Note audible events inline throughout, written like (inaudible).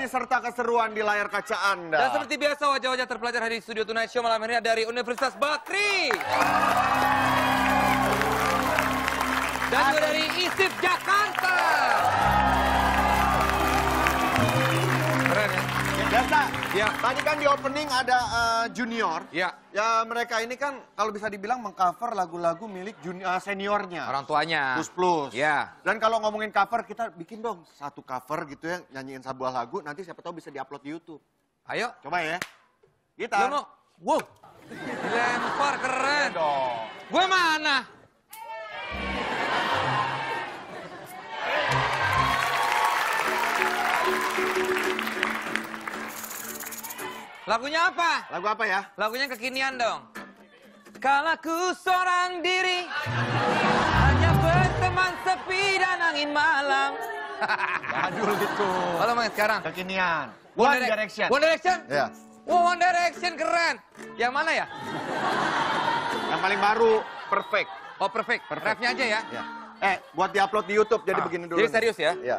informasi serta keseruan di layar kaca Anda. Dan seperti biasa wajah-wajah terpelajar hari di studio Tonight Show malam ini dari Universitas Bakri. Dan dari ISIP Jakarta. Ya. Tadi kan di opening ada eh, junior. Ya. Ya mereka ini kan kalau bisa dibilang mengcover lagu-lagu milik junior, seniornya. Orang tuanya. Plus plus. Ya. Dan kalau ngomongin cover kita bikin dong satu cover gitu ya nyanyiin sebuah lagu nanti siapa tahu bisa diupload di YouTube. Ayo. Coba ya. Kita. Wow. Dilempar keren. dong. Gue mana? Lagunya apa? Lagu apa ya? Lagunya kekinian dong. Kalau ku seorang diri Hanya berteman sepi dan angin malam (laughs) Jadul gitu. Kalau main sekarang Kekinian. One Direc- Direction. One Direction? Ya. Wah, One Direction keren Yang mana ya? Yang paling baru perfect. Oh perfect, Perfect. Refnya aja ya Ya. Eh, buat diupload di YouTube jadi Ah, begini dulu. jadi serius ya? Iya.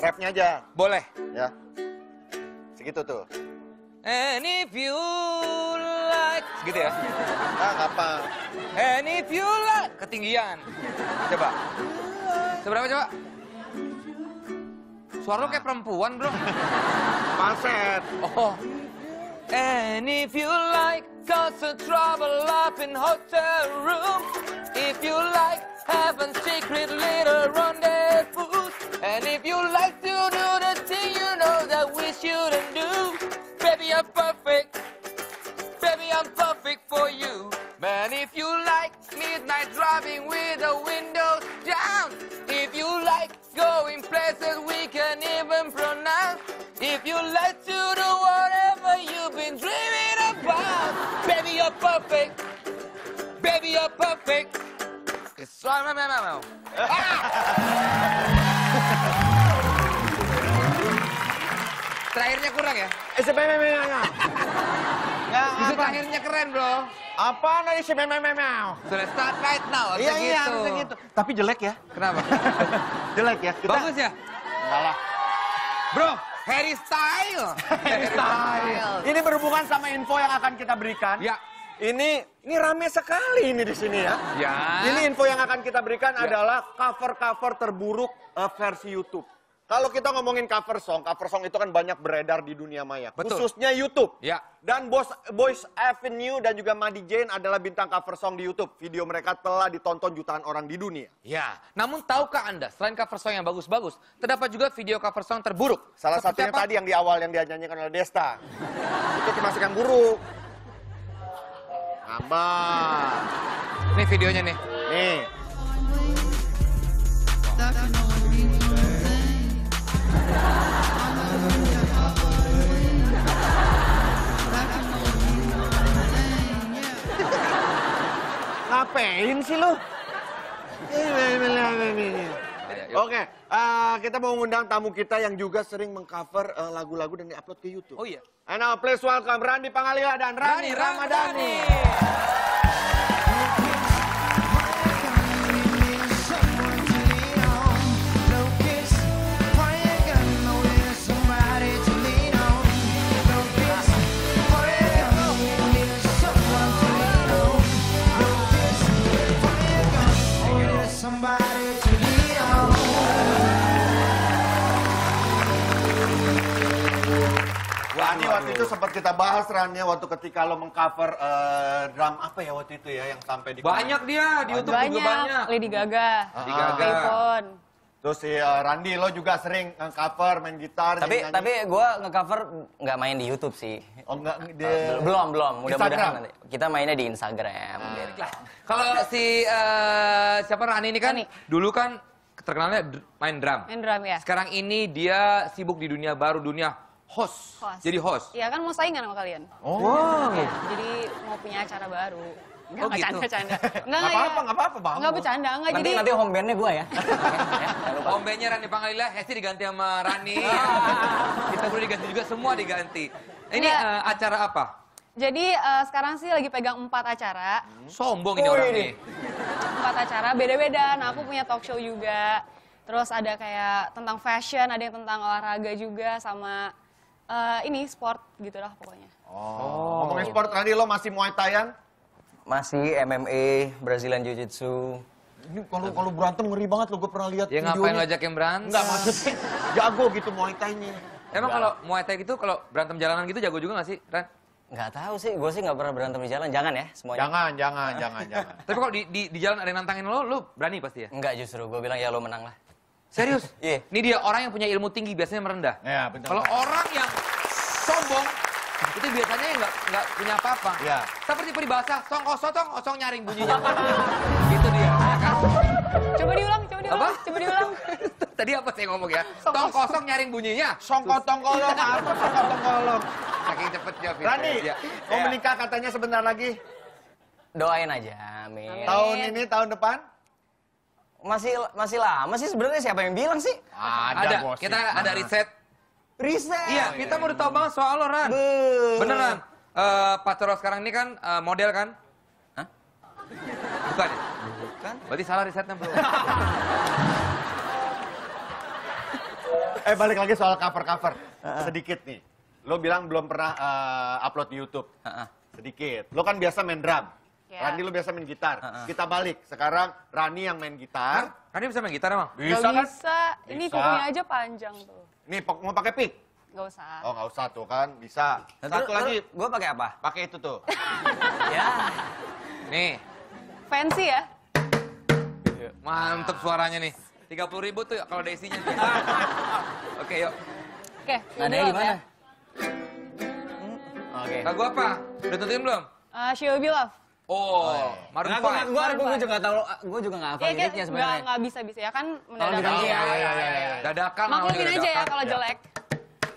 Rapnya aja, Boleh ya. Segitu tuh. And if you like Gitu ya? Ah, apa? And if you like Ketinggian. Coba. Seberapa coba? Suara lu kayak perempuan bro. Falset. Oh. And if you like Cause the trouble up in hotel room. If you like Having secret little rendezvous. And if you like to do the thing you know that we shouldn't do perfect It's right, no, no, no. Terakhirnya kurang ya? Eh, sebenarnya. Ya, terakhirnya keren bro Apa nih sebenarnya? Sudah start right now, Iya, iya, gitu. gitu. Tapi jelek ya. Kenapa? (laughs) Jelek ya. Kita... Bagus ya? Enggak lah. Bro, Harry Style. (laughs) Ini berhubungan sama info yang akan kita berikan. Ya. Ini ini rame sekali ini di sini ya. Ya. Ini info yang akan kita berikan Ya. adalah cover-cover terburuk eh, versi YouTube. Kalau kita ngomongin cover song, cover song itu kan banyak beredar di dunia maya, Betul. khususnya YouTube. Ya. Dan Boss Boys Avenue dan juga Madi Jane adalah bintang cover song di YouTube. Video mereka telah ditonton jutaan orang di dunia. Ya. Namun tahukah Anda, selain cover song yang bagus-bagus, terdapat juga video cover song terburuk. Salah Seperti satunya apa? tadi yang di awal yang dia nyanyikan oleh Desta. itu termasuk yang buruk. Abang. Ini videonya nih. Nih. Ngapain sih lu? Oke, eh, kita mau ngundang tamu kita yang juga sering mengcover eh, lagu-lagu dan diupload ke YouTube. Oh iya. And now please welcome Randi Pangalila dan Rani, Ramadhani. Somebody Rani waktu itu sempat kita bahas Rani waktu ketika lo mengcover eh, drum apa ya waktu itu ya yang sampai di Banyak dia di YouTube juga banyak. banyak. Lady Gaga, Lady Gaga. Payphone. Terus si eh, Randi lo juga sering cover main gitar. Tapi nyanyi-nyanyi. tapi gue ngecover nggak main di YouTube sih. oh enggak di belum belum. Mudah-mudahan Instagram? nanti. Kita mainnya di Instagram. Lah, Kalau si eh, siapa Rani ini kan Rani. dulu kan terkenalnya main drum. Main drum ya. Sekarang ini dia sibuk di dunia baru, dunia host. Host. Jadi host. Iya kan mau saingan sama kalian. Oh. Iya, jadi mau punya acara baru. Enggak, Oh, enggak gitu. (laughs) Enggak, Nggak enggak apa-apa, ya. nggak apa-apa, Bang. Enggak bercanda, enggak. Nanti Jadi nanti home bandnya gue ya. (laughs) Ya. Om bandnya Rani Pangalila, Hesti diganti sama Rani. (laughs) Kita perlu diganti juga, semua diganti. Ini Iya. eh, acara apa? jadi eh, sekarang sih lagi pegang empat acara. Sombong ini orang nih. Empat acara beda-beda. Nah, aku punya talk show juga. Terus ada kayak tentang fashion, ada yang tentang olahraga juga sama eh, ini sport gitu lah pokoknya. Oh. Ngomongin sport tadi lo masih Muay Thaian? Masih MMA, Brazilian Jiu-Jitsu. Ini kalau kalau berantem ngeri banget lo, gue pernah lihat Ya ngapain lo ajakin berantem? Enggak maksudnya (laughs) jago gitu Muay Thai-nya. Emang kalau Muay Thai gitu, kalau berantem jalanan gitu jago juga gak sih, Ran? Nggak tahu sih, gue sih nggak pernah berantem di jalan. Jangan ya semuanya. Jangan, jangan, jangan, jangan. (laughs) Tapi kalau di, di, di jalan ada yang nantangin lo, lo berani pasti ya? Enggak justru, gue bilang ya lo menang lah. Serius? Iya. Ini dia orang yang punya ilmu tinggi biasanya merendah. Ya, benar. Kalau orang yang sombong, itu biasanya nggak nggak punya apa-apa. Iya. Seperti peribahasa, song kosong, song kosong nyaring bunyinya. (laughs) gitu dia. ya kan? Coba diulang, coba diulang, Apa? coba diulang. (laughs) Tadi apa saya ngomong ya? Song Tong kosong. kosong nyaring bunyinya. Songkotong kolong, apa songkotong kolong? Saking cepetnya. Fit. Rani, Ya. mau Ya. menikah katanya sebentar lagi. Doain aja, amin. Tahun ini, tahun depan? Masih masih lama sih sebenarnya siapa yang bilang sih? Ada, kita ada riset. Riset. Iya, kita mau tahu banget soal lo, Ran. Beuh. Beneran. Eh pacar sekarang ini kan eh, model kan? Hah? Bukan ya? Bukan. Berarti salah risetnya, bro. Eh balik lagi soal cover-cover. Sedikit nih. Lo bilang belum pernah eh, upload di YouTube. Heeh. Sedikit. Lo kan biasa main drum. Ya. Rani lo biasa main gitar. Heeh. Kita balik. Sekarang Rani yang main gitar. Kan dia bisa main gitar emang? Bisa Gak kan? bisa, ini Bisa. kukunya aja panjang tuh. Nih pok- mau pakai pick? Gak usah. Oh nggak usah tuh kan. Bisa. Satu lagi. Gue pakai apa? Pakai itu tuh. (laughs) ya. Nih, Fancy ya? mantep suaranya nih. 30 ribu tuh ya kalau ada isinya. (laughs) Oke, yuk. Oke, Love gimana? ya. Oke. Lagu apa? Udah tentuin belum? Uh, She Will Be Love. Oh, Maroon Nah, gue 5. gue gue juga nggak tahu, gue juga nggak hafal Ya, liriknya kayak sebenarnya. nggak bisa bisa ya kan Tolong mendadak. diganti ya. Oh, iya, iya, iya. Dadakan. Maklumin aja ya kalau jelek.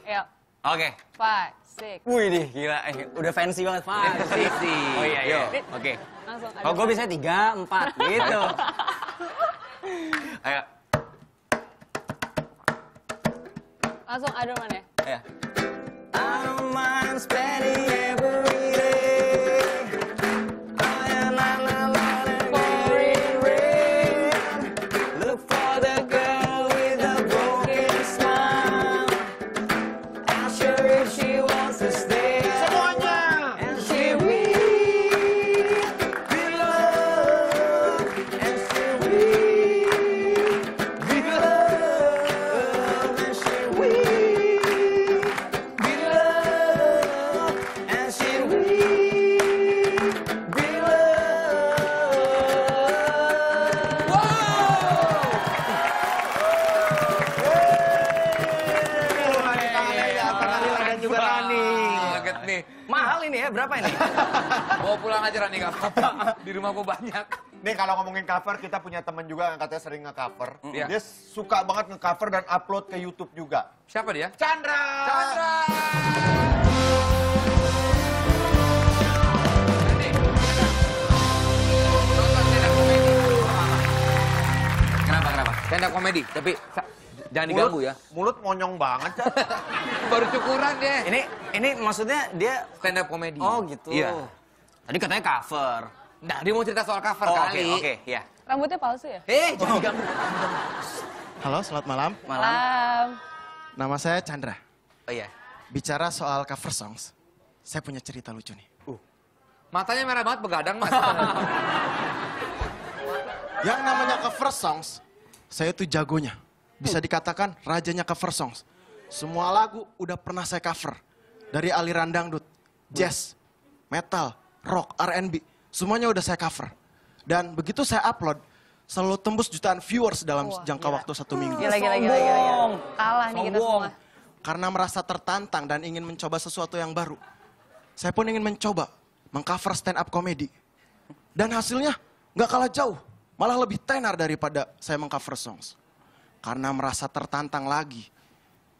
Ya, Oke. five, six. Wih dih, gila. Eh, udah fancy banget, Pak. Fancy. Oh iya, iya. Oke. Langsung. Kalau gue five. bisa tiga, empat, gitu. Ayo. Langsung ada mana ya? Ya. I don't berapa ini? (laughs) Bawa pulang aja Rani, apa-apa. (laughs) Di rumah gua banyak. Nih kalau ngomongin cover, kita punya teman juga yang katanya sering nge-cover. Iya. Dia suka banget nge-cover dan upload ke YouTube juga. Siapa dia? Chandra! Chandra! Kenapa, kenapa? Stand up comedy, tapi jangan diganggu ya. Mulut monyong banget, Chan. (laughs) Baru cukuran deh. Ini, ini maksudnya dia... Stand up comedy. Oh gitu. Iya. Tadi katanya cover. Nah, dia mau cerita soal cover Oh, oke, kali. oke, ya. Rambutnya palsu ya? Eh, jangan diganggu. Halo, selamat malam. Malam. Malam. Nama saya Chandra. Oh iya. Bicara soal cover songs, saya punya cerita lucu nih. Matanya merah banget begadang, Mas. (laughs) Yang namanya cover songs, saya tuh jagonya. Bisa dikatakan rajanya cover songs. Semua lagu udah pernah saya cover. Dari aliran dangdut, jazz, metal, rock, R&B. Semuanya udah saya cover. Dan begitu saya upload, selalu tembus jutaan viewers dalam Wah, jangka gila. waktu satu minggu. Gila, gila, gila, gila, gila. Kalah nih kita semua. Karena merasa tertantang dan ingin mencoba sesuatu yang baru. Saya pun ingin mencoba mengcover stand up comedy. Dan hasilnya nggak kalah jauh. Malah lebih tenar daripada saya mengcover songs. Karena merasa tertantang lagi.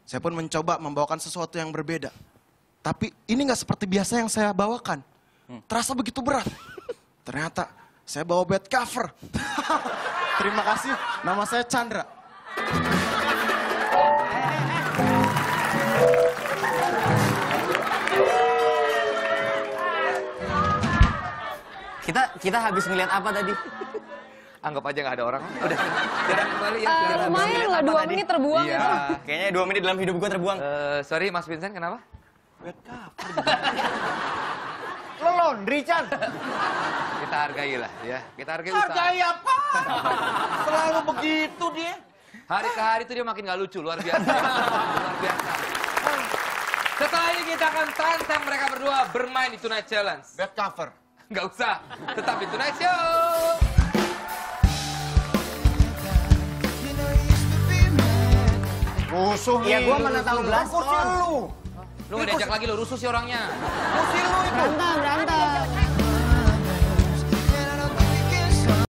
Saya pun mencoba membawakan sesuatu yang berbeda. Tapi ini nggak seperti biasa yang saya bawakan. Terasa begitu berat. Ternyata saya bawa bad cover. (laughs) Terima kasih. Nama saya Chandra. Kita kita habis ngeliat apa tadi? Anggap aja nggak ada orang. (laughs) Udah, kembali ya. Silakan. lumayan lah dua menit terbuang Iya. itu. Kayaknya dua menit dalam hidup gue terbuang. Eh, sorry Mas Vincent, kenapa? Bad cover. (laughs) Lo laundry, Chan. Kita hargai lah ya. Kita hargai usaha. Hargai apa? Selalu begitu dia. Hari ke hari tuh dia makin gak lucu, luar biasa. (laughs) luar biasa. Setelah ini kita akan tantang mereka berdua bermain di Tonight Challenge. Bad cover. Nggak usah, tetap di Tonight Show. Musuh Iya, nih. gua mana tahu blaster. Kursi lu. Lu diajak lagi lu, rusuh sih orangnya. Kursi lu itu. Berantem, berantem.